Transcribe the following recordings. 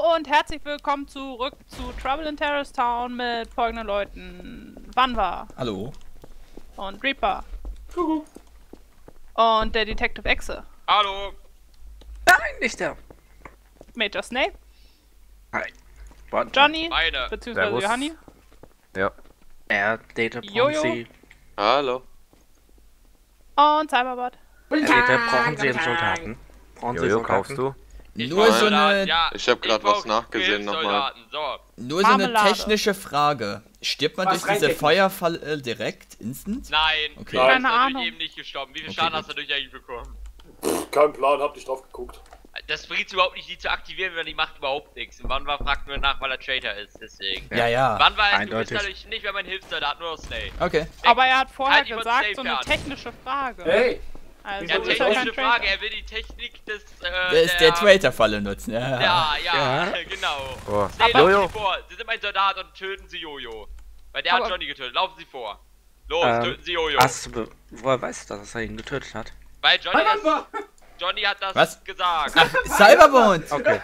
Hallo und herzlich willkommen zurück zu Trouble in Terrace Town mit folgenden Leuten. Vanva Hallo. und Reaper. Und der Detective Exe. Hallo. Nein, nicht der. Major Snape. Hi. Johnny. Meine. Beziehungsweise Servus. Johanni. Ja. Er Data Sie. Hallo. Und Cyberbot. Herr Data brauchen Sie einen Soldaten. Brauchen Sie Jojo, kaufst du? Ich Nur so eine, Ja, Ich hab grad brauch was nachgesehen nochmal. So. nur so eine technische Frage. Stirbt man Was durch diese? Feuerfalle äh, direkt, instant? Nein. Okay. Du bist Keine Ahnung. eben nicht gestorben. Wie viel Okay, Schaden gut. hast du dadurch eigentlich bekommen? Kein Plan, hab nicht drauf geguckt. Das bringt überhaupt nicht, die zu aktivieren, weil die macht überhaupt nichts. Und Wanwa fragt nur nach, weil er Traitor ist, deswegen. Ja, ja. Wanwa, du bist eindeutig. dadurch nicht mehr mein Hilfssoldat, nur Slay. Okay. Aber er hat vorher Halt gesagt, so eine technische Frage. Hey! Also Ja, er technische. Frage, er will die Technik des, äh, Der ist der Traitor-Falle nutzen. Ja. Ja, ja, Ja. genau. Oh. Aber- laufen Jojo. Sie vor. Sie sind mein Soldat und töten Sie Jojo. Weil der hat Aber- Johnny getötet. Laufen Sie vor. Los, Ähm, töten Sie Jojo. Hast du, be- woher weißt du, dass er ihn getötet hat? Weil Johnny, das, Wanva! Johnny hat das Was? gesagt. Cyberbond! Okay.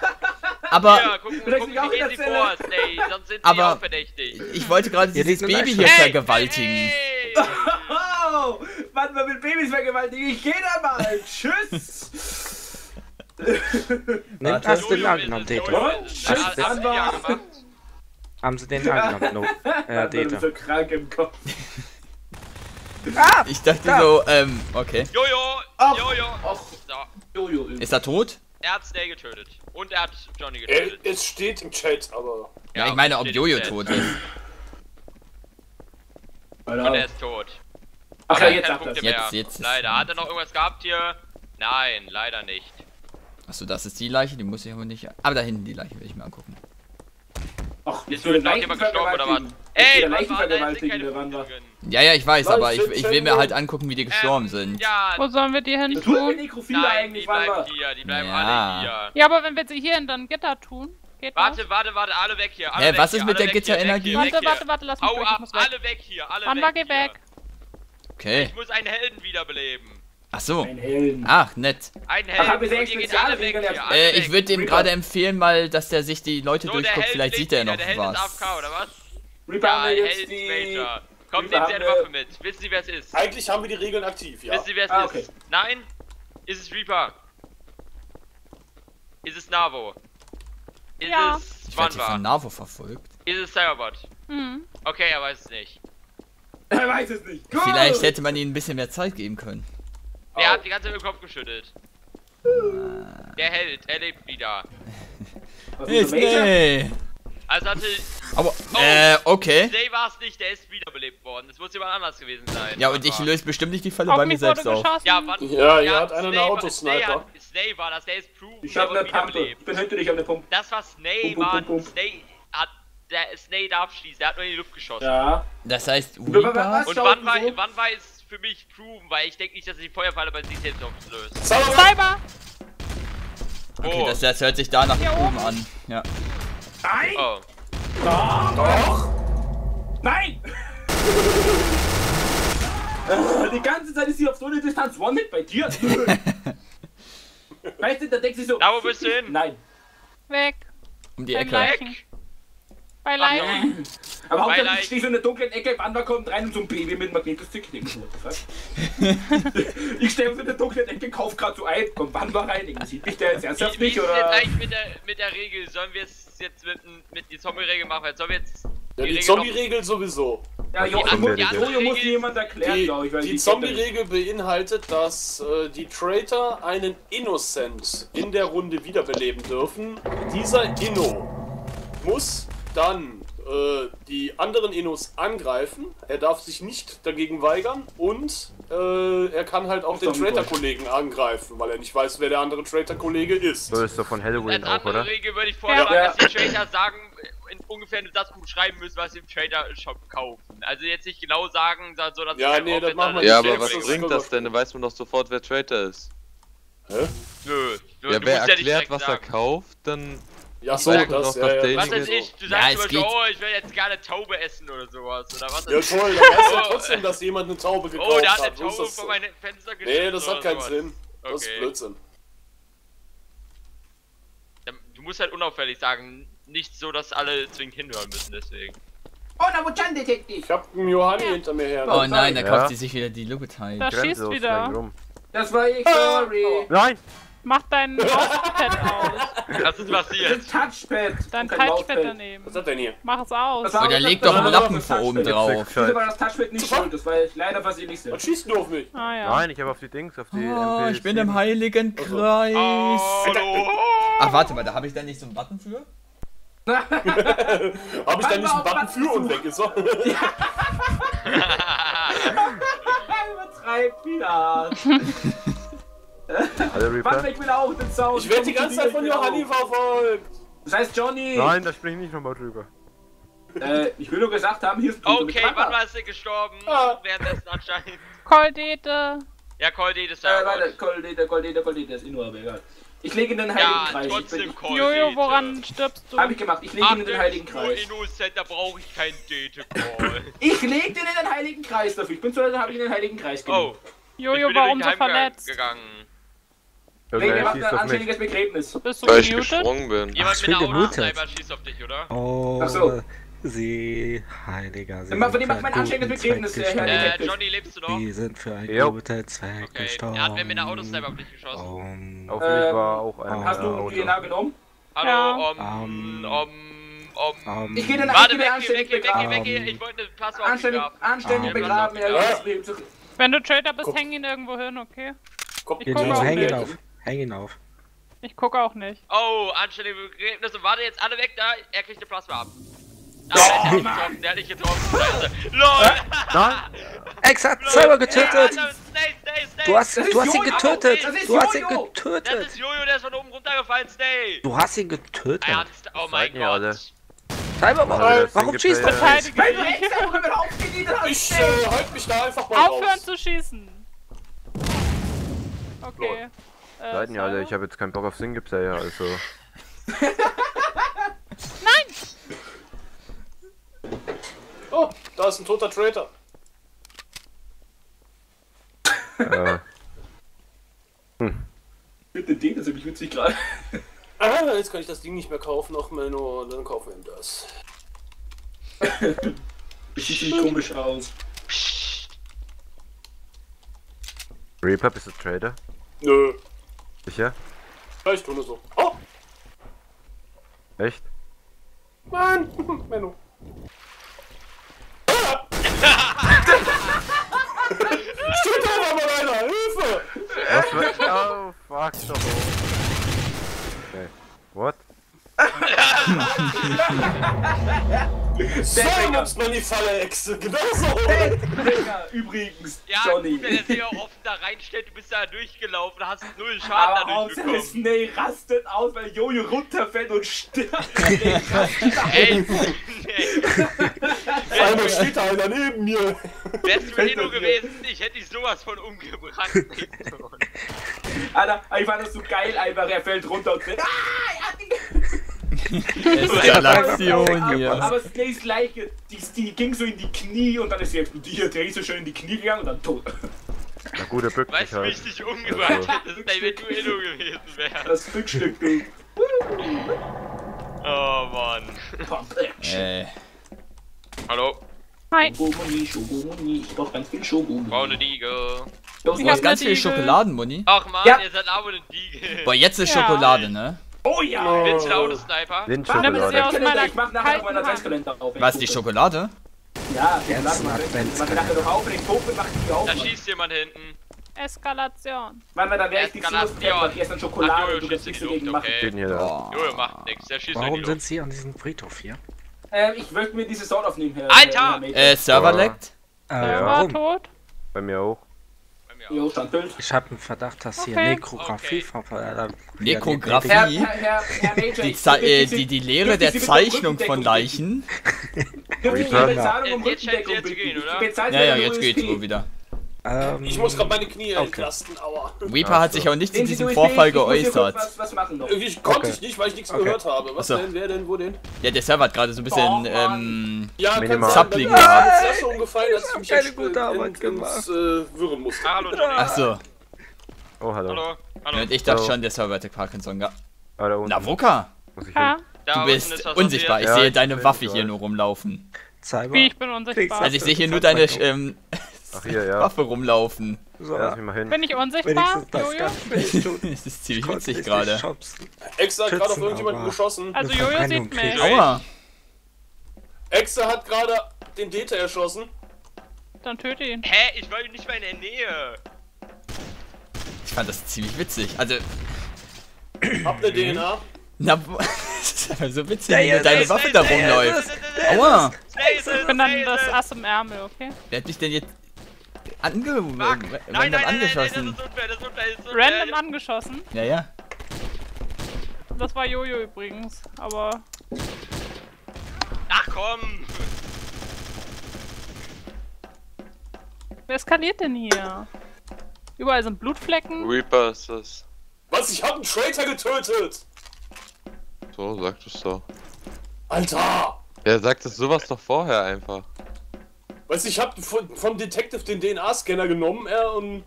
Aber Ja, gucken, gucken wie gehen der Sie vor, Slay, sonst sind Sie Aber- auch verdächtig. ich wollte gerade dieses Baby hier Hey, vergewaltigen. Hey, Oh! Wann wir mit Babys vergewaltigen? Ich geh da mal! Tschüss! Nimm, Warte. hast du den angenommen, Data? Tschüss, Hast- hast du die Anwar. angemacht? Haben sie den angenommen? No. Äh, Ich bin Data. so krank im Kopf. Ich dachte Da. so, ähm, okay. Jojo, Ach. Jojo. Ach. So, Jojo. Ist er tot? er hat Slay getötet. Und er hat Johnny getötet. es steht im Chat, aber. Ja, ich meine, ob Jojo tot ist. Und er ist tot. Ach ja, hat jetzt Punkte das. mehr. Jetzt- jetzt leider. Hat er noch irgendwas gehabt hier? Nein, leider nicht. Achso, das ist die Leiche, die muss ich aber nicht. Aber da hinten die Leiche will ich mir angucken. Ach, Ist will noch jemand gestorben oder was? Ey, der was Leichen war da? Jetzt sind vergewaltigen, keine der Punkte Wanva. drin. Ja, ja, ich weiß, aber ich, ich will mir halt angucken, wie die gestorben Ähm, sind. Ja, Wo sollen wir die hin Das mir tun? Nekrophile nein, die eigentlich, bleiben Wanva. hier. Die bleiben Ja. alle hier. Ja, aber wenn wir sie hier in dann Gitter tun, geht Warte, warte, warte, alle weg hier. Alle Hä, weg was hier, ist mit alle der weg hier, weg Gitterenergie? das? Warte, warte, warte, lass mich Hau durch, ich muss weg. alle weg hier, alle Wanva, weg weg. Okay. Ich muss einen Helden wiederbeleben. Ach so. Ein Helden. Ach, nett. Einen Ach, Helden. ihr geht alle weg hier. Äh, ich würde dem Reaper. gerade empfehlen, mal, dass der sich die Leute so, der durchguckt. Vielleicht sieht er noch Der Held ist was. AFK, oder was? Reaper Ja, haben wir jetzt Held die. Major. Komm, Reaper nehmen Sie eine Waffe mit. Wissen Sie, wer es ist? Eigentlich haben wir die Regeln aktiv, ja? Wissen Sie, wer es Ah, ist? okay. Nein? Ist es Reaper? Ist es Navo? Ist Ja. es Ich werde von? Navo verfolgt. Ist es Cyberbot? Hm. Okay, er weiß es nicht. Er weiß es nicht. Gut. Vielleicht hätte man ihnen ein bisschen mehr Zeit geben können. Er Au. hat die ganze Zeit dem Kopf geschüttelt. Der Held, er lebt wieder. Was ist der nee. Also hatte Aber, Oh. äh, okay. Slay war es nicht, der ist wiederbelebt worden. Es muss jemand anders gewesen sein. Ja, und ich löse bestimmt nicht die Falle Auf bei mir selbst auf. Ja, wann? Ja, hier hat einer Snay einen Autosniper. Snay, hat- war das, der ist proven. Ich der hab eine wiederbelebt. Ich bin hinter dich, ich hab eine Pumpe. Das war Snay, Mann. Snay hat. Der Snay darf schießen, der hat nur in die Luft geschossen. Ja. Das heißt, Und wann war, wann war es für mich proven? Weil ich denke nicht, dass die Feuerfalle bei sich selbst auflöst. Cyber! Cyber! Okay, Oh. das, das hört sich da nach oben an. Ja. Nein! Oh. Doch! Doch! Nein! Die ganze Zeit ist sie auf so eine Distanz. One-Hit bei dir? weißt du, da denkst du so. Na, wo bist du hin? Nein. Weg. Um die Ecke. Leichen. Bei Leichen. Aber Hauptsache, Beileid. ich stehe so in der dunklen Ecke, Wanda kommt rein und so ein Baby mit. Ich what the fuck? Ich stehe so in der dunklen Ecke, kauf grad so ein, kommt Wanda rein. Irgendwie Sieht mich der jetzt ernsthaft Wie, wie nicht, ist oder? eigentlich mit der, mit der Regel? Sollen wir es jetzt mit, mit die Zombie-Regel machen? Sollen wir jetzt Ja, die Regel Zombie-Regel sowieso. Ja, Jo, Die muss, die muss Regel- dir jemand erklären, Die, glaube ich. weil die die- Zombie-Regel beinhaltet, dass äh, die Traitor einen Innocent in der Runde wiederbeleben dürfen. Dieser Inno muss dann äh, die anderen Innos angreifen. Er darf sich nicht dagegen weigern und äh, er kann halt auch den Traitor-Kollegen angreifen, weil er nicht weiß, wer der andere Traitor-Kollege ist. So ist doch von Halloween auch, oder? Regel würde ich vorschlagen, Ja. dass die Trader sagen, in ungefähr das beschreiben müssen, was sie im Trader-Shop kaufen. Also jetzt nicht genau sagen, so dass Ja, kein nee, das machen wir dann- nicht. Ja, aber was bringt das denn? Dann weiß man doch sofort, wer Traitor ist. Hä? Nö. Du, Ja, du wer erklärt, direkt was er sagen. kauft, dann Ja, so, das, doch, ja, ja, Was das weiß ich, du Ja, sagst es zum Beispiel, geht- oh, ich will jetzt gerne Taube essen oder sowas. Oder was Ja toll, dann weißt du Oh. trotzdem, dass jemand eine Taube ich. gekauft Oh, der hat hat. eine ist Taube das vor so. mein Fenster geschickt. Nee, das hat keinen Sinn. Das ist Okay. Blödsinn. Dann- du musst halt unauffällig sagen. Nicht so, dass alle zwingend hinhören müssen, deswegen. Oh, wo Chan Detektiv? Ich hab einen Johanni hinter mir her. Oh nein, da Ja. kauft sie sich wieder die Louboutin. Da schießt wieder. Das war ich, sorry. Nein! Mach dein Mauspad aus. Was ist Das passiert? ist Touchpad. Dein Touchpad daneben. Was hat denn hier? Mach es aus. Das war- Oder leg das doch einen Lappen das vor oben drauf. Diese war das Touchpad nicht schuld, das war ich leider versehentlich Was selbst. schießt du auf mich? Ah ja. Nein, ich habe auf die Dings, auf die Oh, ich bin im heiligen Kreis. Oh. Ach, warte mal, da habe ich da nicht so einen Button für? Hab ich da nicht einen Button für und weg ist er? Übertreib wieder. Alle Warte, Reaper? ich will auch den Sound. Ich werde die ganze Zeit von Johanni verfolgt. Das heißt, Johnny. Nein, da spring ich nicht nochmal drüber. Äh, ich will nur gesagt haben, hier ist ein Okay, wann Wasser. war es denn gestorben? Ah. Währenddessen anscheinend. Koldete. Ja, Coldate ist Äh, ja. warte, gut. Koldete, Koldete, Koldete, ist eh nur aber egal. Ich lege in den heiligen Ja, Kreis. trotzdem Ich bin. Jojo, woran stirbst du? hab ich gemacht. Ich lege in den heiligen Kreis. innocent, da brauche ich keinen Date-Call. Ich leg den in den heiligen Kreis dafür. Ich bin zu Hause, habe ich in den heiligen Kreis Oh, gelegt. ich Jojo, warum so verletzt? gegangen. Wegen wir Irgendwer machen schießt ein auf mich. anständiges Begräbnis. Bist du Weil ich gemutet? gesprungen bin. Jemand ich mit bin einer. Autosniper schießt auf dich, oder? Oh, Ach so. sie, heiliger, sie Immer dem sind macht man für ein einen anständiges Begräbnis, Herr Äh. Johnny, lebst du noch? Die sind für einen Jo. guten Zweck Okay, gestorben. er hat mir mit einer Autosniper auf dich geschossen. Um, Auf Ähm, mich war auch einer. Hast du Auto. DNA genommen? Hallo, Ja. um, Ähm, um, um. um, Ich gehe den Warte, ich weg hier, weg hier, weg weg. Ähm, Ich wollte eine dich Anständig, anständig Ah. begraben. Zu- Wenn du Traitor bist, Guck. häng ihn irgendwo hin, okay? Komm, Ich gucke auch häng ihn auf, häng ihn auf. Ich gucke auch nicht. Oh, anständige Begräbnisse. Warte jetzt alle weg da. Er kriegt eine Plasma ab. Ah, der hat nicht getroffen, der hat nicht getroffen. LOL! Nein! Ex hat selber Ja, getötet! Alter, Snake, Snake, Snake! Du hast, du ihn getötet! Du hast ihn Jojo. Das getötet! ist Jojo, der ist von oben runtergefallen, Snake! Du hast ihn getötet! Oh mein? Gott. Cyber, warum, das warum schießt du? ja- Weil du hast. Ich äh, halt mich da einfach mal Aufhören raus. zu schießen. Okay. Äh, alle? Cyber? Ich habe jetzt keinen Bock auf Singleplayer, also. Oh, da ist ein toter Traitor. äh, Bitte den, das ist nämlich witzig gerade. Ah, jetzt kann ich das Ding nicht mehr kaufen, auch Menno, dann kaufen wir ihm das. Sieht komisch aus. Reaper, bist du Trader? Nö, Sicher? ja, ich tu nur so. Oh, Echt? Mann, Menno. Steht da aber mal einer, Hilfe! Was. Oh, fuck doch. Okay. What? So nutzt man die Falle, Echse, genau so. Übrigens, Ja, Johnny. gut, wenn er sich auch offen da reinstellt, du bist da durchgelaufen, hast null Schaden Aber dadurch bekommen. Snake rastet aus, weil Jojo runterfällt und stirbt. Ey, nee. Einmal steht da einer neben mir. Wärst du Inno gewesen, ich hätte dich sowas von umgebracht. Alter, ich fand das so geil einfach, er fällt runter und rennt. Ah, ihn Eskalation hier. Aber Snakes Leiche, die, die ging so in die Knie und dann ist sie explodiert. Der ist so schön in die Knie gegangen und dann tot. Na gut, er bückt Weißt sich du, wie ich halt. dich umgebracht hättest, ey, wenn du Inno gewesen wärst. Das Stückstück, du. Oh Mann. Pump Action. Äh, Hallo, Hi. Schogomoni, Schogomoni, ich brauch ganz viel Schogomoni. braune Diege. Los, Ich du hast ganz eine viel Diegel. Schokoladenmuni. Ach man, Ja. ihr seid aber eine Diege. Boah, jetzt ist Ja. Schokolade, ne? Oh ja! Lindschokolade. aus meiner Ich mach nachher noch meinen. Adventskalender auf. Was, die Schokolade? Schokolade? Ja, Jetzt lass mal. ein Mach Adventskalender. nachher noch auf, wenn ich bin, mach ich die auf. Da schießt jemand hinten. Eskalation. Mann, dann wäre ich die Eskalation. Ich esse dann Schokolade Ach, Jojo, und du kannst schießt nichts dagegen machen. okay. Hier da? Jojo macht nix, der schießt Warum sind sie an diesem Friedhof hier? Ähm, ich möchte mir diese Sound aufnehmen, Herr. Alter! Äh, Server leckt? Äh, warum? tot. Bei mir auch. Jo, Standbild. Ich habe einen Verdacht, dass hier Okay. Nekrografie Okay. von äh, Nekrografie? Herr, Herr, Herr, Major, Die, Ze äh, die, die Lehre der Zeichnung von Leichen. Zahlung um Jetzt- scheint bitten? zu gehen, oder? Ja, ja, nur jetzt geht's wohl wieder. Ähm, Ich muss gerade meine Knie Okay. entlasten, aua. Reaper hat sich auch nicht zu Sie diesem? Vorfall Ich geäußert. Was, was machen noch? Irgendwie konnte Okay. ich nicht, weil ich nichts Okay. gehört habe. Was Achso. denn? Wer denn? Wo denn? Ja, der Server hat gerade so ein Oh, bisschen, Mann. ähm, Ja, Minimal. Zappling dann ist gemacht. mir das Flasche umgefallen, als ich mich keine ins- gute Arbeit ins, gemacht. ins, äh, wirren musste. Hallo Johnny. ach so. Oh, hallo. Hallo. Hallo. Und ich dachte Hallo. schon, der Server hätte Parkinson gehabt. Ah. Na, Wuka? Muss ich hin? Du bist ist unsichtbar. Ich sehe ich deine Waffe so hier nur rumlaufen. Cyber. Wie, ich bin unsichtbar. Also ich sehe hier nur deine ähm, Ach hier, ja. Waffe rumlaufen. So, ja. Lass mich mal hin. Bin ich unsichtbar, wenigstens das Jojo? Es ist ziemlich witzig ich gerade. Exe hat gerade auf irgendjemanden aber- geschossen. Also Jojo sieht mich. Aua. Exe hat gerade den Data erschossen. Dann töte ihn. Hä? Ich war nicht mal in der Nähe. Ich fand das ziemlich witzig. Also, Habt ihr DNA? na, das ist einfach so witzig, Ja, wie ja, deine Waffe da rumläuft. Aua. Ich bin dann das. Ass im Ärmel, okay? Wer hat dich denn jetzt ange Fuck. random Nein, nein, nein, nein, nein, das angeschossen? ist unfair, das ist unfair, das ist unfair. Random angeschossen. Ja, ja. Das war Jojo übrigens. Aber Ach komm. wer eskaliert denn hier? Überall sind Blutflecken. Reaper ist das. Was? Ich hab einen Traitor getötet! So, sagt es doch. Alter! Ja, sagt es sowas doch vorher einfach. Weißt du, ich hab von, vom Detective den DNA-Scanner genommen, er und.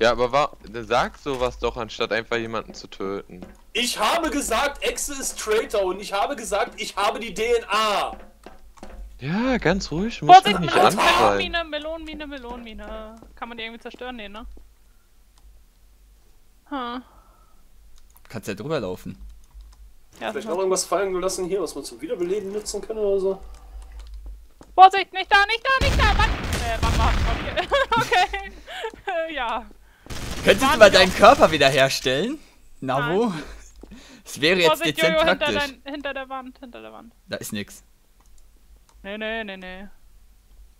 Ja, aber war, sag sowas doch, anstatt einfach jemanden zu töten. Ich habe gesagt, Exe ist Traitor und ich habe gesagt, ich habe die DNA. Ja, ganz ruhig, muss Vorsicht, nicht Melon- anschreien. Melonenmine, Melonenmine, Melonenmine. Kann man die irgendwie zerstören? Nee, ne? Hm. Kannst ja drüber laufen. Ja, Vielleicht noch irgendwas fallen gelassen hier, was man zum Wiederbeleben nutzen kann oder so. Vorsicht, nicht da, nicht da, nicht da! Wann? Äh, wann war okay. okay. Ja. Könntest du mal deinen Körper wiederherstellen? Navo? Es wäre jetzt Vorsicht, dezent Jojo, hinter, praktisch. dein, hinter der Wand, hinter der Wand. Da ist nix. Nee, nee, nee, nee.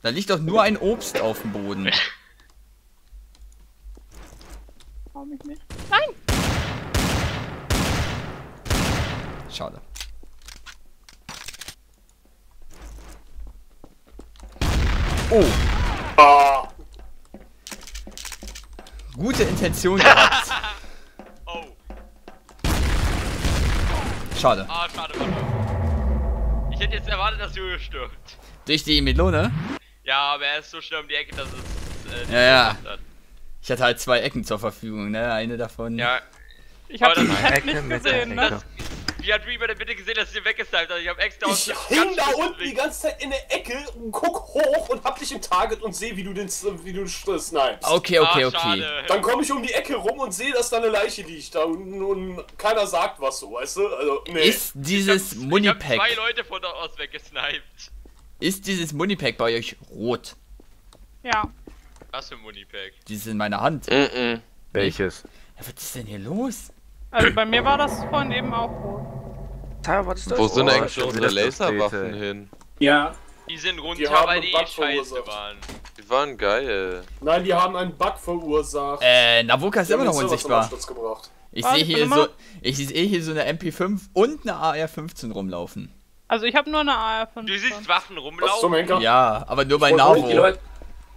Da liegt doch nur ein Obst auf dem Boden. Warum mich nicht? Nein! Schade. Oh, Ah! gute Intention gehabt. Oh. Schade. Ah, schade, warte. Ich hätte jetzt erwartet, dass Jojo stirbt. Durch die Melone? Ja, aber er ist so schnell um die Ecke, dass es. Äh, Ja, ja. hat. Ich hatte halt zwei Ecken zur Verfügung, ne? Eine davon. Ja. Ich hab Aber den das- Chat Ecke nicht mit gesehen, ne? Wie hat Reaper denn bitte gesehen, dass ich den weggesniped habe? Ich hab extra aus Ich hing da unten die ganze Zeit in der Ecke und guck hoch und hab dich im Target und sehe, wie du den wie du snipest. Okay, okay, Ah, okay. Dann komme ich um die Ecke rum und sehe, dass da eine Leiche liegt da und, und keiner sagt was so, weißt du? Also, nee. Ist dieses Ich hab zwei Munipack, Leute von da aus weggesniped. ist dieses Munipack bei euch rot? Ja. Was für ein Munipack? Dieses in meiner Hand. Mhm. Welches? Ja, was ist denn hier los? Also bei mir war das vorhin eben auch rot. Cyber, was ist das? Wo sind Oh, eigentlich schon unsere Laserwaffen hin? Ja, Die sind runter, weil die Bug scheiße verursacht. waren. Die waren geil. Nein, die haben einen Bug verursacht. Äh, Navuka ist Die immer noch unsichtbar. Ich Ah, sehe hier immer so, ich sehe hier so eine MP5 und eine AR-15 rumlaufen. Also ich habe nur eine AR-5. Du siehst Waffen rumlaufen. Ja, aber nur bei sind Navo.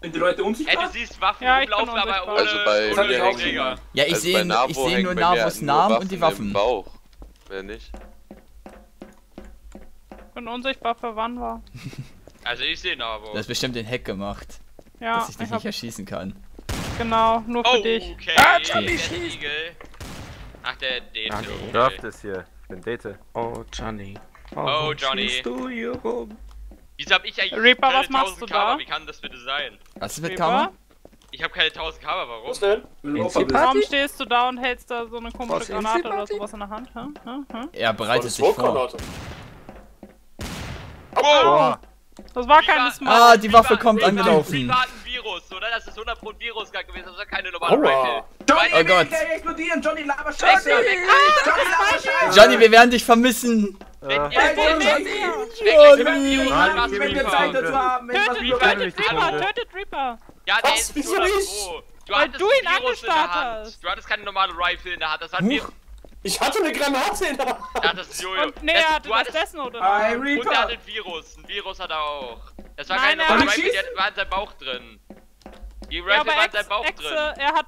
Sind die Leute unsichtbar? du siehst Waffen Ja, rumlaufen, aber unsichtbar. ohne, Also bei ohne auch Träger. Ja, ich also sehe hängen nur Navos nur Namen und die Im Waffen. Bauch. Wer nicht? bin unsichtbar für wann war. Also ich sehe Navo. Du hast bestimmt den Hack gemacht, Ja, dass ich dich ich hab, nicht erschießen kann. genau, nur für Oh, dich. okay. Ah, Der Johnny Igel. Ach, der Date. Johnny. Draft ist hier. Ich bin Date. Oh, Johnny. Oh, Johnny. schießt du hier rum? Wieso hab ich eigentlich Reaper, keine was machst 1000 du Cover? da? Wie kann das bitte sein? Was ist mit? Karma? Ich habe keine 1000 Cover, warum? Was denn? Warum stehst du da und hältst da so eine Was, komische Infi Granate oder sowas in der Hand? Hä? Hä? Hä? Er bereitet sich vor. Oh! Das war keine Smart. Ah, die Waffe kommt angelaufen. Wie war ein Virus, oder? Das ist 100% Virus gewesen, das war keine normale. Rifle. Johnny, Oh oh Gott. Gott. explodieren! Johnny, laber Johnny, laber Scheiße! Johnny, wir werden dich vermissen. Wenn Ja. ihr ihm Zeit dazu haben, wenn was Tötet, Reaper, tötet Reaper. Reaper, tötet Reaper. Ja, der Was? ist Wieso 100 nicht? Pro. Du Weil hattest du ihn angestarrt hast. Du hattest keine normale Rifle in der Hand, das hat wir. Ich hatte eine Granate in der Hand. Ja, das ist Jojo. Und nee, er hatte du das hattest, Death Note in der Hi, Hand. Und er hat ein Virus. Ein Virus hat er auch. Das war Nein, keine er normale hat- Rifle, die war in seinem Bauch drin. Die Rifle Ja, aber war in seinem Bauch Exe, drin. er hat...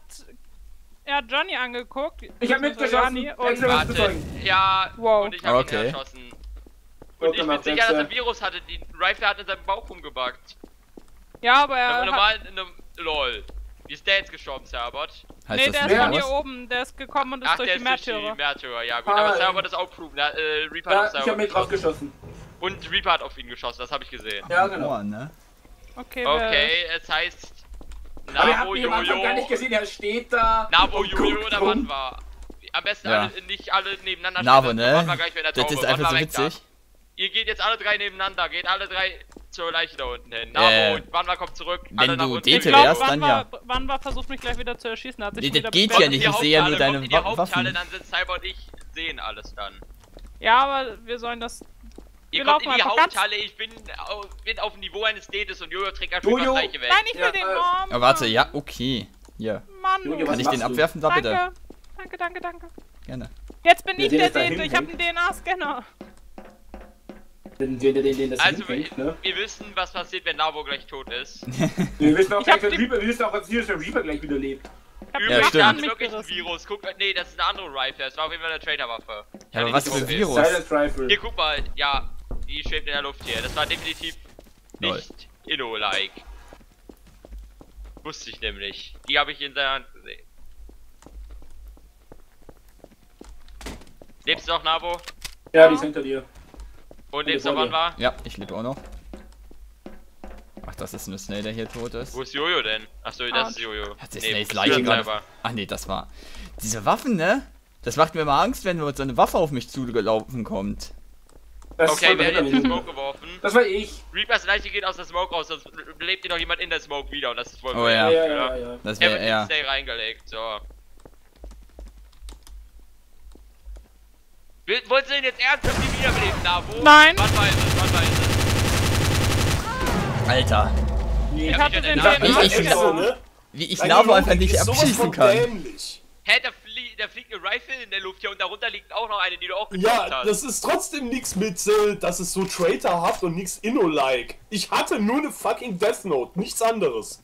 Er hat Johnny angeguckt. Ich hab mitgeschossen. Johnny, Und, war- Warte, ja, Wow. und ich hab Okay. ihn erschossen. Und ich bin sicher, dass er Virus hatte. Die Rifle hat in seinem Bauch rumgebackt. ja, aber er hat, normal in einem. LOL. Wie ist der jetzt gestorben, Serbot? Heißt nee, das der ist von hier oben. Der ist gekommen und ist Ach, durch der die ist durch die Märtyrer. Märtyrer, ja gut. Ah, Aber ja. Cyber das auch proven. Äh, Reaper Ja, hat auf ich hab mit drauf geschossen. Und Reaper hat auf ihn geschossen, das habe ich gesehen. Ja, genau. Ne? Okay, Okay, es heißt... Aber ihr habt mich am Anfang gar nicht Jojo. gesehen, er steht da. Und Jojo oder wann war? Am besten Ja. alle, nicht alle nebeneinander Navo, stehen, ne? Mit der Das ist einfach so witzig. Ihr geht jetzt alle drei nebeneinander, geht alle drei zur Leiche da unten hin. Navo, Äh, und Wanwa kommt zurück. wenn alle nach du unten. Ich Dete glaube, wärst, dann Wanwa, Wanwa versucht mich gleich wieder zu erschießen. Er Hat sich Nee, das wieder geht ja nicht. Ich sehe ja nur deine Waffen. dann sind Cyber und ich sehen alles dann. Ja, aber wir sollen das. Ihr Wir kommt in die Haupthalle, ich bin, au- bin auf dem Niveau eines Detes und Jojo trägt einfach Jojo. das gleiche weg. Nein, ich will Ja, den äh, Arm. Oh, warte, ja, okay. Hier. Mann, Jojo, du. was Kann ich den du? abwerfen? Da bitte. Danke. Danke, danke, danke. Gerne. Jetzt bin Ja, ich der Dete. Ich habe hinten. einen DNA-Scanner. Den, den, den, den das Also, hinfängt, ne? wir wissen, was passiert, wenn Navo gleich tot ist. Wir wissen auch gleich, hab dass die- Reaper, wir wissen auch, dass hier der Reaper gleich wieder lebt. Hab Ja, Übrigens, stimmt. da Arm ist wirklich ein. Virus. Guck, nee, das ist eine andere Rifle. Das war auf jeden Fall eine Traderwaffe. Ja, aber was für Virus? Silence Rifle. Hier, guck mal. Ja, die schwebt in der Luft hier. Das war definitiv Lol. nicht Inno-like. Wusste ich nämlich. Die habe ich in seiner Hand gesehen. Lebst du noch, Navo? Ja, die ist hinter dir. Und lebst du noch, wann war? Ja, ich lebe auch noch. Ach, das ist nur Snake, der hier tot ist. Wo ist Jojo denn? Achso, das ist Jojo. Hat der Nee, das Leiche. Ach nee, das war. Diese Waffen, ne? Das macht mir immer Angst, wenn so eine Waffe auf mich zugelaufen kommt. Das Okay, wer hat jetzt den Smoke geworfen? Das war ich. Reapers Leiche geht aus der Smoke raus, sonst lebt ihr noch jemand in der Smoke wieder und das ist wohl Oh ja. Ja, ja, ja. Das Er wäre in Stay reingelegt, so. Will, wollt ihr denn jetzt ernsthaft die wiederbeleben, Navo? Nein. Wann war es? Wann war es? Alter. Nee. Ich hatte den Ich- ich- ich- ne? Ich Deine Navo Logik einfach nicht ist sowas abschießen von kann. dämlich. Hä, da, flie da fliegt eine Rifle in der Luft hier und darunter liegt auch noch eine, die du auch Ja, hast. das ist trotzdem nichts mit, äh, dass es so traitorhaft und nichts Inno-like. Ich hatte nur eine fucking Death Note, nichts anderes.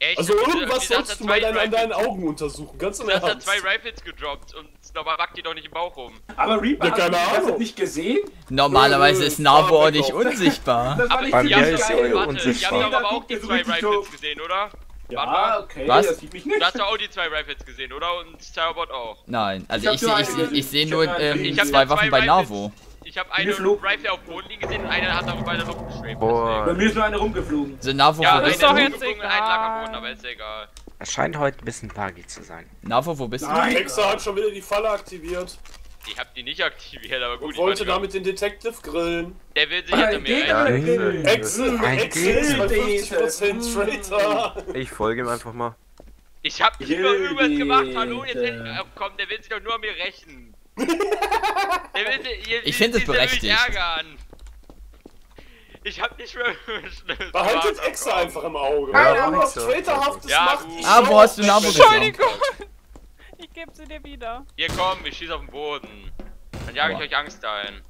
Echt? Also irgendwas sollst du mal dein, an deinen Augen untersuchen, ganz im Du hast da Ernst. zwei Rifles gedroppt und normal wackt die doch nicht im Bauch rum. Aber Reaper, Ja, hast du keine das nicht gesehen? Normalerweise Äh, ist auch nicht unsichtbar. Das war Aber nicht Bei die ziemlich ist unsichtbar. doch aber auch die zwei Rifles gesehen, oder? Ja, okay, Was? das sieht mich nicht. Du hast doch auch die zwei Rifles gesehen, oder? Und Starboard auch. Nein, also Ich ich, nur ich, ich, ich sehe gesehen. nur ähm, zwei da Waffen bei Rifles- Navo. Ich habe eine Rifle auf dem Boden liegen gesehen und eine hat darüber in der Luft geschwebt. Boah. Bei mir ist nur eine rumgeflogen. So, Navo, Ja, wo eine ist bist doch du? jetzt und ein lag am Boden, egal. aber ist egal. Es scheint heute ein bisschen buggy zu sein. Navo, wo bist du? Nein. Hexa hat schon wieder die Falle aktiviert Ich hab die nicht aktiviert, aber gut. und ich wollte damit den Detective grillen. Der will sich hinter mir Ein ist bei Grill. 50% Traitor. Ich folge ihm einfach mal. Ich hab nicht mal Jede. irgendwas gemacht, hallo, jetzt hätte ich, komm, der will sich doch nur an mir rächen. der will sich, ihr- Ich finde es berechtigt. ärgern. Ich hab nicht mehr Behaltet Exe einfach im Auge. Ja, Wenn er mach was. Traitorhaftes Ja, macht, ich Ah, wo hast du den- gesehen? Entschuldigung. Ich gebe sie dir wieder. Hier komm, ich schieß auf den Boden. Dann jage ich euch Angst ein.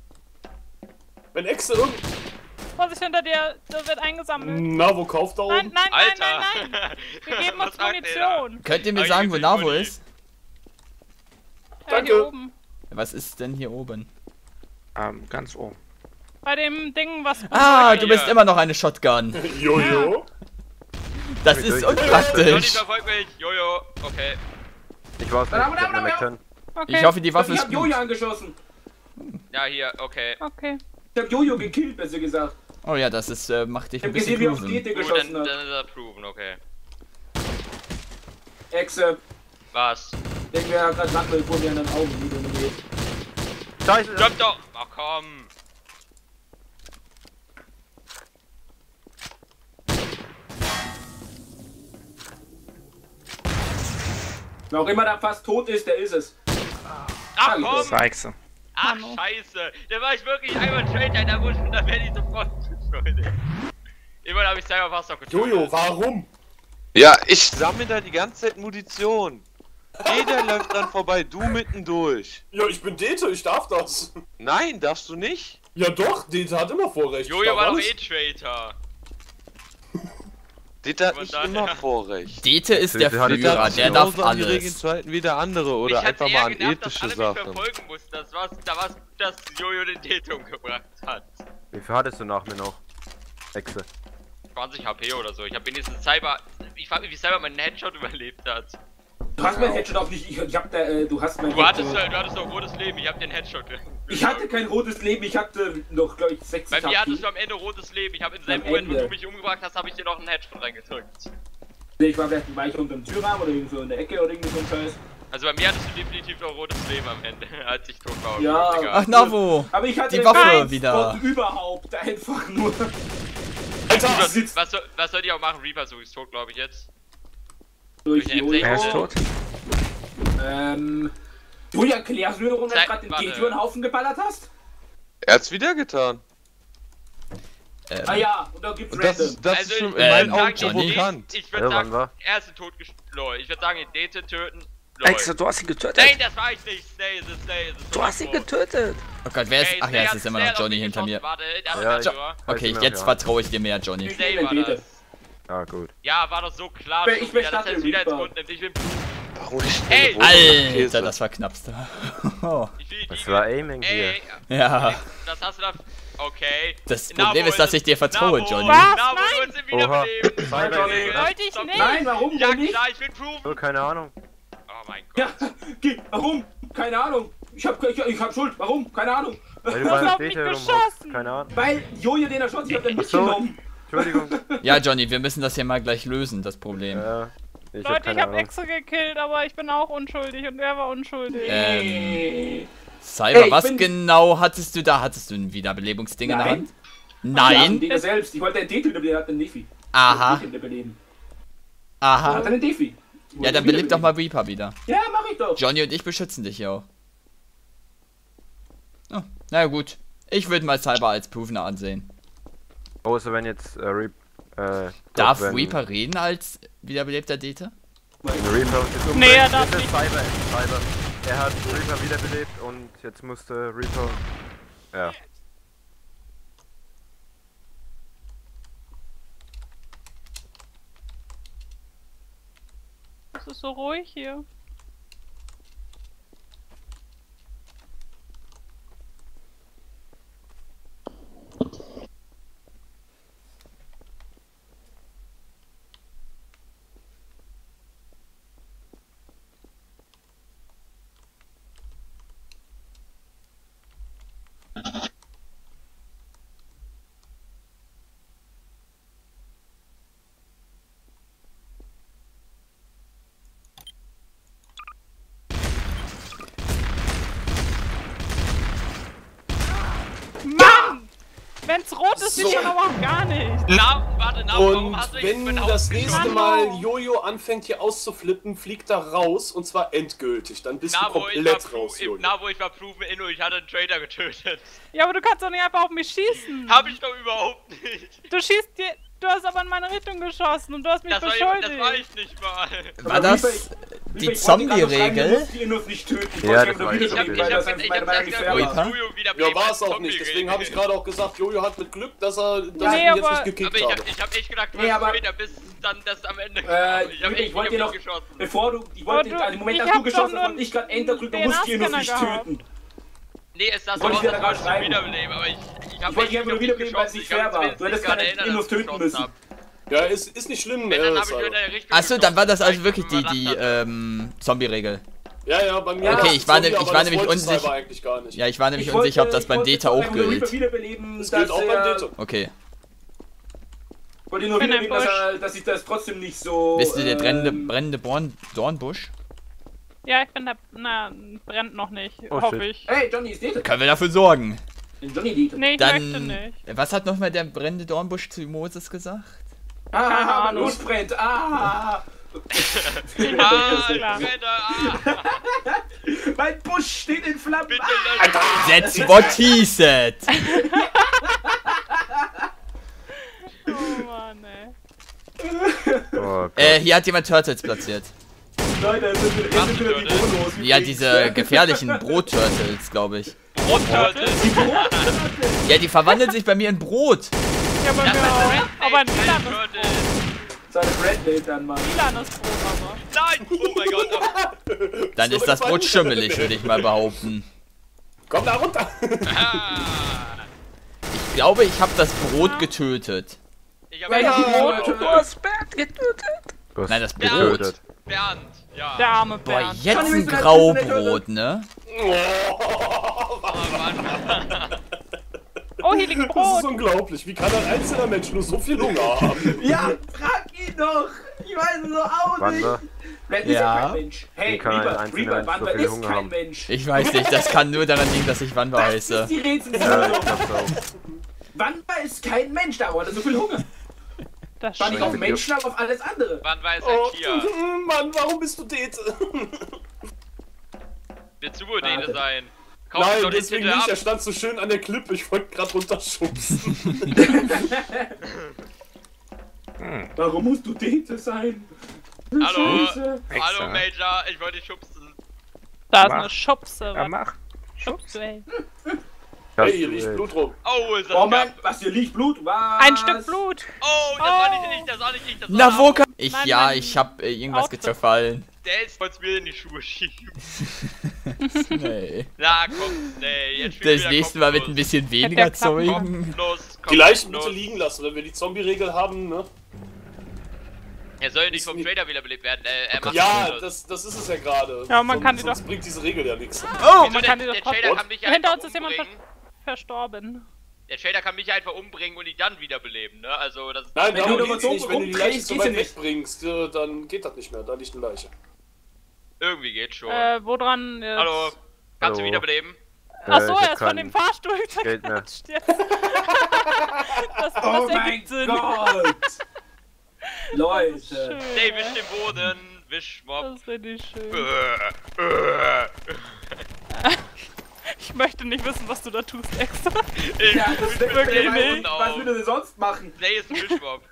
Wenn Exe irgend... Vorsicht hinter dir, da wird eingesammelt. Na, wo kauft Nein, oben? nein, nein, Alter! nein, nein. Wir geben uns da? Munition. Könnt ihr mir sagen, wo Navo ist? Danke. hier oben. Was ist denn hier oben? Ähm, ganz oben. Bei dem Ding, was. Ah, hier. du bist immer noch eine Shotgun. Jojo. Das ist durch- Johnny unpraktisch. verfolgt mich. Jojo. Okay. Ich war's nicht. Ich hab eine. Okay. Ich hoffe, die Waffe Ich ist hab gut. Jojo angeschossen. Ja, hier, okay. Okay. Ich hab Jojo gekillt, besser gesagt. Oh ja, das ist, äh, macht dich Ich ein hab bisschen gesehen, wie er auf grooven. Dete Gut, geschossen dann, hat. dann ist er proven, okay. Exe, Was? denk mir gerade lang, bevor mir an den Augen wieder geht. Scheiße! Stopp doch! Ach komm! Wer auch immer da fast tot ist, der ist es. Ach Hallo. komm! Zeig's. Ach scheiße! Da war ich wirklich einmal Trader, da muss da werde ich sofort beschuldigt. Immerhin habe ich selber fast noch getötet. Jojo, warum? Ja, ich sammle da die ganze Zeit Munition. Jeder läuft dran vorbei, du mittendurch. Ja, ich bin Dete, ich darf das. Nein, darfst du nicht? Ja doch, Dete hat immer Vorrecht. Jojo war doch eh Traitor. Dieter hat nicht daher- immer Vorrecht. Dete ist der Führer, hat der darf an die Regeln alles. zu halten wie der andere oder Mich einfach mal an genervt, dass ethische alle Sachen. mich verfolgen mussten. Das war's, da war's, dass Jojo den Tete umgebracht hat. Wie viel hattest du nach mir noch? Exe. 20 HP oder so. Ich habe wenigstens Cyber. Ich frage mich, wie Cyber meinen Headshot überlebt hat. Du hast mein Headshot auch nicht. Ich, ich hab da, äh, du hast mein Du hattest, Headshot. äh, du hattest doch rotes Leben, ich hab den Headshot. Ich hatte kein rotes Leben, ich hatte noch, glaube ich, 60 Bei mir hattest du am Ende rotes Leben. Ich habe in dem Moment, wo du mich umgebracht hast, habe ich dir noch einen Headshot reingedrückt. Ich war vielleicht war ich unter dem Türrahmen oder irgendwo in der Ecke oder irgendwie so ein Scheiß. Also bei mir hattest du definitiv noch rotes Leben am Ende, als ich tot war. Ja. Ach, Navo. Aber ich hatte Die Waffe wieder. Überhaupt einfach nur. Alter, Was, was, soll, was soll die auch machen? Reaper so ist tot, glaube ich jetzt. Durch Durch den Jojo. Er ist tot. Ähm. Du warum du Zeig- gerade den warte. G über den Haufen geballert hast? Er hat's wieder getan. Ähm, Ah ja, und da gibt's Und das, random. ist- das ist schon in Ähm, meinen Augen sagen, schon Johnny. bekannt. Ich würde Ja, sagen, er ist totgestellt. Ich würde sagen, Dete töten. Exe, du hast ihn getötet. Nein, das war ich nicht. Stay is it, stay is it. Du hast ihn getötet. Oh Gott, wer ist. Ach ja, es ist immer noch Johnny hinter mir. Warte, Ja, das ja. nur. Okay, ich jetzt vertraue ich dir mehr, Johnny. Ich nehme das. Ja, gut. Ja, war doch so klar. Ich dass er wieder ins. Grund nimmt. Ich will. Warum nicht Ey, Alter, das war knappste. Oh, Das war Aiming hier. Ey, ja. das hast du da. Okay. Das Problem ist, dass ich dir vertraue, Navo, Johnny. Was? Navo, Nein. Oha. Johnny. Wollte ich nicht. Nein, warum Ja nicht? klar, ich will proven. Oh, keine Ahnung. Oh mein Ja, Gott. geh, warum? Keine Ahnung. Ich hab, ich, ich hab Schuld. Warum? Keine Ahnung. Weil du hast beim auf mich Dete rumhockst. geschossen. Keine Ahnung. Weil Jojo den erschossen, ich hab den Ach so. mitgenommen. Entschuldigung. Ja, Johnny, wir müssen das hier mal gleich lösen, das Problem. Ja, ich hab Leute, ich hab Ahnung. Exe gekillt, aber ich bin auch unschuldig und er war unschuldig. Ähm, Ey. Cyber, Ey, ich was bin- genau hattest du da? Hattest du ein Wiederbelebungsding in der Nein. Hand? Ja, Nein. den selbst. Ich wollte den Defi wiederbeleben, er hat einen Nefi. Aha, Ich. Er hat aha. einen Defi. Ich Ja, dann belebt doch mal. Reaper wieder. Ja, mach ich doch. Johnny und ich beschützen dich ja auch. Oh, na gut. Ich würde mal Cyber als Provener ansehen. Außer wenn jetzt äh, Reap. Äh, Darf wenn, Reaper reden als wiederbelebter Dete? Wenn Reaper jetzt Nee, er darf ist nicht. Cyber, Cyber. Er hat Reaper wiederbelebt und jetzt musste Reaper. Ja. Es ist so ruhig hier. Mann! Wenn's rot ist, sieht So. man aber auch gar nicht. Na, warte, na, warum Und hast du wenn das nächste. Mal Jojo anfängt hier auszuflippen, fliegt er raus und zwar endgültig. Dann bist Na, du war, komplett raus, Jojo. na, wo ich war proven Inno, ich hatte einen Trader getötet. Ja, aber du kannst doch nicht einfach auf mich schießen. Hab ich doch überhaupt nicht. Du schießt dir. Du hast aber in meine Richtung geschossen und du hast mich Das war, beschuldigt. das war ich nicht mal. War das die Zombie-Regel? Die Innos nicht töten. Ich Ja, das war ich. Ich hab, ich hab, das ich hab gesagt, dass. Jojo wieder Ja, war es auch nicht. Deswegen habe ich gerade auch gesagt, Jojo hat mit Glück, dass er dass Nee, jetzt nicht gekickt Aber ich habe. hab, ich hab echt gedacht, du Nee, aber- Trader, bis dann das am Ende Äh. Ich hab ich echt wollte dir noch, geschossen. bevor du, ich wollte, du- also Moment, ich als du geschossen hast und ich gerade Enter drückt, du musst die Innos nicht töten. Nee, es sah so Wollte aus, ich dir als würdest du wiederbeleben, aber ich, ich hab Ich wollte dich echt einfach nur wiederbeleben, weil es geschossen. nicht Ich fair war. Du hättest dass ich töten müssen. Ja, ist, ist nicht schlimm. Wenn, dann äh, Richtung Achso, dann war das also wirklich die, die ähm, Zombie-Regel. Ja, ja, bei mir. Okay, ich war Zombie, nämlich- ich war das nämlich wollte unsicher- Cyber eigentlich gar nicht. Ja, ich war nämlich Ich unsicher, ob wollte- das beim wollte Data auch gilt. wiederbeleben, Das gilt auch beim Data. Okay. Ich wollte nur bin ein wiederbeleben, dass, Busch. er, dass ich das trotzdem nicht so. Bist du der brennende, ähm, brennende Born Dornbusch? Ja, ich bin da. Na, brennt noch nicht. Oh, hoffe shit. ich. Hey, Johnny ist Dete. Können wir dafür sorgen? Johnny Dete. Nee, ich möchte Dann. nicht. Was hat nochmal der brennende Dornbusch zu Moses gesagt? Ah, brennt. Ah, Ah, klar. Trader, ah, mein Busch steht in Flammen. bitte Ah. That's what he said! Oh Mann, ey. Oh. Äh, hier hat jemand Turtles platziert. Leute, es sind wieder, es sind wieder die Bonos. Ja, diese gefährlichen Brot-Turtles, glaube ich. Brotturtle. Ja, die verwandeln sich bei mir in Brot. Ja, bei mir auch. Aber ein. Seine Brandlate dann mal. Brot aber. Nein! Oh mein Gott. Dann ist das Brot schimmelig, würde ich mal behaupten. Komm da runter! Ah. Ich glaube, ich habe das Brot getötet. Ich hab Welches echt- Brot? Du hast Bert getötet. Nein, das getötet. Bernd, ja. Der arme Boah, Bernd. jetzt Johnny, ein das- Graubrot, ne? Oh, Mann. Oh, hier liegt Das ist Brot. unglaublich. Wie kann ein einzelner Mensch nur so viel Hunger haben? Ja, frag ihn doch! Ich weiß es doch auch Wander, nicht! Ist ja Ja. kein Mensch. Hey, ein Mensch so Wander viel ist Hunger kein haben? Mensch. Ich weiß nicht, das kann nur daran liegen, dass ich Wanwa Das ist heiße. die ja, ich Rätselslösung. glaub's auch. Wander ist kein Mensch, da hat er so viel Hunger. Das War nicht auf. Menschen, aber auf alles andere. Wann weiß Oh, er hier? Mann, warum bist du Dete? Wird zu Dete Warte. sein. Kauf Nein, deswegen nicht. Er stand so schön an der Klippe. Ich wollte gerade runterschubsen. Warum musst du Dete sein? Hallo, Scheiße. hallo Major, ich wollte dich schubsen. Da ist eine Schubse. Ja, mach. Schubse, ey. hey, hier liegt Blut rum. Oh, ist das Oh Mann, knapp. was hier liegt? Blut? Was? Ein Stück Blut. Oh, das war nicht ich, das war nicht ich, das war Na, wo kann. Ich, Nein, ja, ich hab äh, irgendwas Outfit. gefallen. Der ist wollte mir in die Schuhe schieben. Nee. Na komm, nee, jetzt Das nächste Mal mit ein bisschen der weniger Zeugen. Die Leichen bitte liegen lassen, wenn wir die Zombie-Regel haben, ne? Er soll nicht vom Trader wiederbelebt werden. Äh, er macht Ja, das. das, das ist es ja gerade. Ja, man Sonst- kann die doch- bringt diese Regel ja nichts. Oh, man der, kann die der doch Trader trotzdem. kann mich ja Hinter einfach uns ist jemand verstorben. Der Trader kann mich einfach umbringen und die dann wiederbeleben, ne? Also das Nein, Wenn darum du geht's aber nicht. so Wenn du die Leiche geht weit wegbringst, äh, dann geht das nicht mehr. Da liegt eine Leiche. Irgendwie geht schon. Äh, wo dran? Jetzt? Hallo, kannst du wiederbeleben? Achso, äh, ich er ist von dem Fahrstuhl zerquetscht jetzt. das, das Oh mein Sinn. Gott! Leute. Schön. Nee, wisch den Boden, wisch Mob. Das ist richtig schön. Äh, äh. Ich möchte nicht wissen, was du da tust, extra. Ich Ja, das ist wirklich nicht. Was will er sonst machen? Nee, ist ein Wischmob.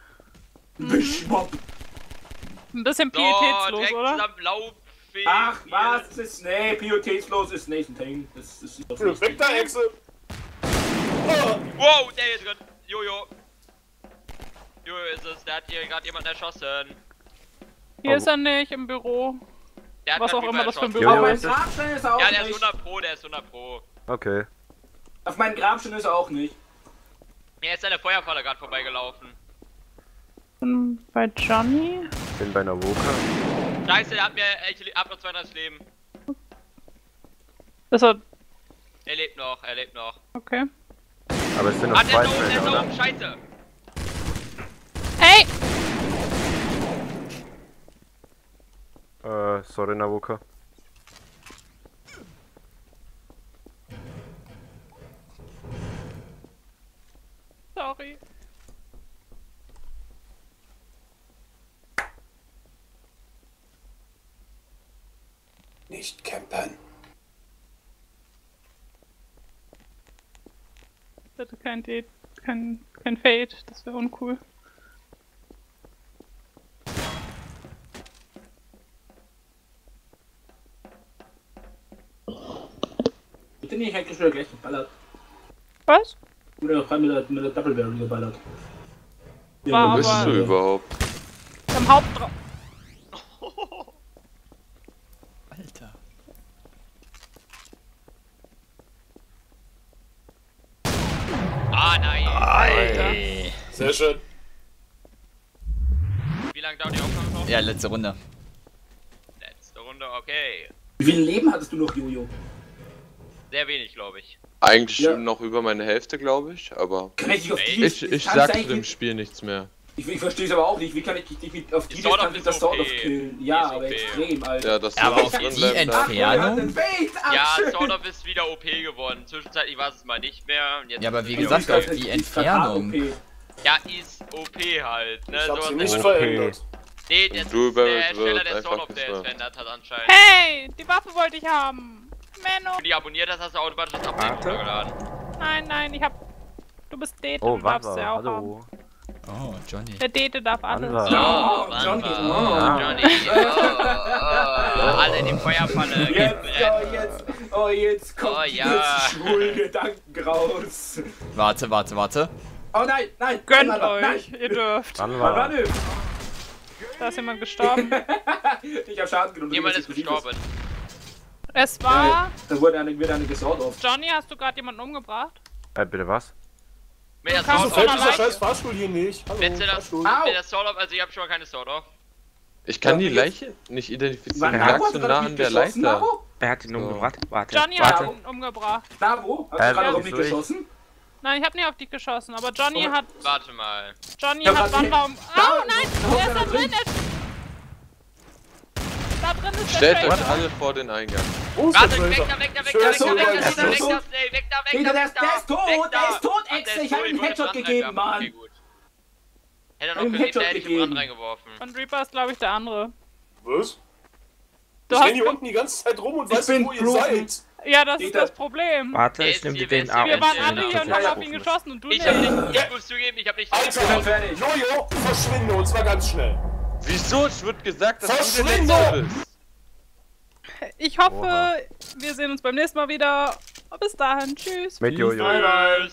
Wischmob. Ein bisschen So, pietätslos, direkt oder? zusammen lauffähig. Ach, was? Das ist, nee, pietätslos ist nicht ein Ding. Das ist das ist Weg da, Echse! Wow, der ist drin. Jojo. Jojo ist es, der hat hier gerade jemanden erschossen. Hier ist er nicht im Büro. Der hat Was auch immer das für ein. Büro Auf Jojo meinem ist es. Grabstein ist er auch Ja, der ist nicht. 100 Pro, der ist 100 Pro. Okay. Auf meinem Grabstein ist er auch nicht. Er ist an der Feuerfalle gerade vorbeigelaufen. Hm, Bei Johnny? Bin bei einer Woka. Scheiße, der hat mir, ich hab noch 32 Leben. Ist er. Er lebt noch, er lebt noch. Okay. Aber es sind noch Ah, der zwei oben, der Felder, ist da oder? oben, scheiße. Hey! Äh, sorry, Nawoka. Sorry. Nicht campen. Bitte kein Date. Kein, kein Fade. Das wäre uncool. Bitte nicht, hätte ich schon gleich geballert. Was? Oder mit der, mit der Double Barrel geballert. War Wo bist aber- du überhaupt? Am Hauptraum. Ah, nein. Ey. Sehr schön. Wie lange dauert die Aufnahme noch? Ja, letzte Runde. Letzte Runde, okay. Wie viel Leben hattest du noch, Jojo? Sehr wenig, glaube ich. Eigentlich Ja. noch über meine Hälfte, glaube ich, aber Kann ich dich auf die ich, ich sag zu dem Spiel nichts mehr. Ich, ich verstehe es aber auch nicht. Wie kann ich dich mit auf die, Distanz mit der Sword of killen? Ja, ist aber OP. extrem, Alter. Ja, das Ja, aber auf die Entfernung-. Ach, Ja. Sword of ist wieder OP geworden. Zwischenzeitlich war es mal nicht mehr. Ja, aber wie gesagt, auf die halt- ist halt Entfernung. OP. Ja, ist OP halt, ne? Ich hab Sowas sie nicht Okay. verändert. Nee, ist der Barrel Hersteller der der es geswappt. verändert hat anscheinend. Hey! Die Waffe wollte ich haben! Menno! Wenn du die abonniert hast, hast du automatisch das Update runtergeladen. Nein, nein, ich hab. Du bist Dete, Oh, du darfst ja auch hallo. haben. Oh, Johnny. Der Dete darf alles. Wanda. Ja, Mann, Johnny, oh. Johnny, oh, oh, alle in die Feuerfalle. Geht Jetzt, oh, jetzt, oh, jetzt kommt Oh, die ja. ganzen schwulen Gedanken raus. Warte, warte, warte. Oh nein, nein, Gönnt euch, Nein, ihr dürft. Wann Wann war war denn? Da ist jemand gestorben. Ich hab Schaden genommen. Jemand ist gestorben. Es war. Da wurde eine, wird eine gesort auf. Johnny, hast du gerade jemanden umgebracht? Äh, bitte was? Mit der Sword fällt dieser scheiß Fahrstuhl hier nicht. Hallo, sie das- Fahrstuhl. Au. Mit der Sword also ich hab schon mal keine Sword of. Ich kann die Leiche nicht identifizieren. Wann Die lag Navo so hat nah gerade an mich der. Navo? Wer hat ihn umgebracht? Warte. Johnny warte. hat um, umgebracht. Navo? Hast Äh, du gerade ja, auf mich wieso ich? geschossen? Nein, ich habe nicht auf dich geschossen, aber Johnny Oh. hat. Warte mal. Johnny Ja, hat warte, wann hier- warum. Da, Oh nein! Der ist da drin. Er- Da drin ist der Stellt euch alle vor den Eingang. Wo ist der Warte, weg da, weg da, weg Ich da, höre weg da, so, weg der da, ist weg da, weg tot. da, schnell, weg da, weg Digga, da, der weg ist- da. der ist tot, weg der da. ist tot, Exe, ich hab ihm Headshot gegeben. Mann. Hätte er noch gelebt, hätte ich Brand reingeworfen. Und Reaper ist, glaube ich, der andere. Was? Du Ich renn hier unten die ganze Zeit rum und Ich weiß nicht, bin wo ihr seid. Ja, das ist das Problem. Warte, ich nehme die DNA Wir waren alle hier und haben auf ihn geschossen und du Ich nicht. hab nicht, ich muss zugeben, ich hab nicht. Ich Alter, fertig. Jojo, verschwinde und zwar ganz schnell. Wieso? Es wird gesagt, dass du der! Letzte bist. Ich hoffe, Oha. wir sehen uns beim nächsten Mal wieder. Bis dahin, tschüss. Mit Jojo. Bye, bye.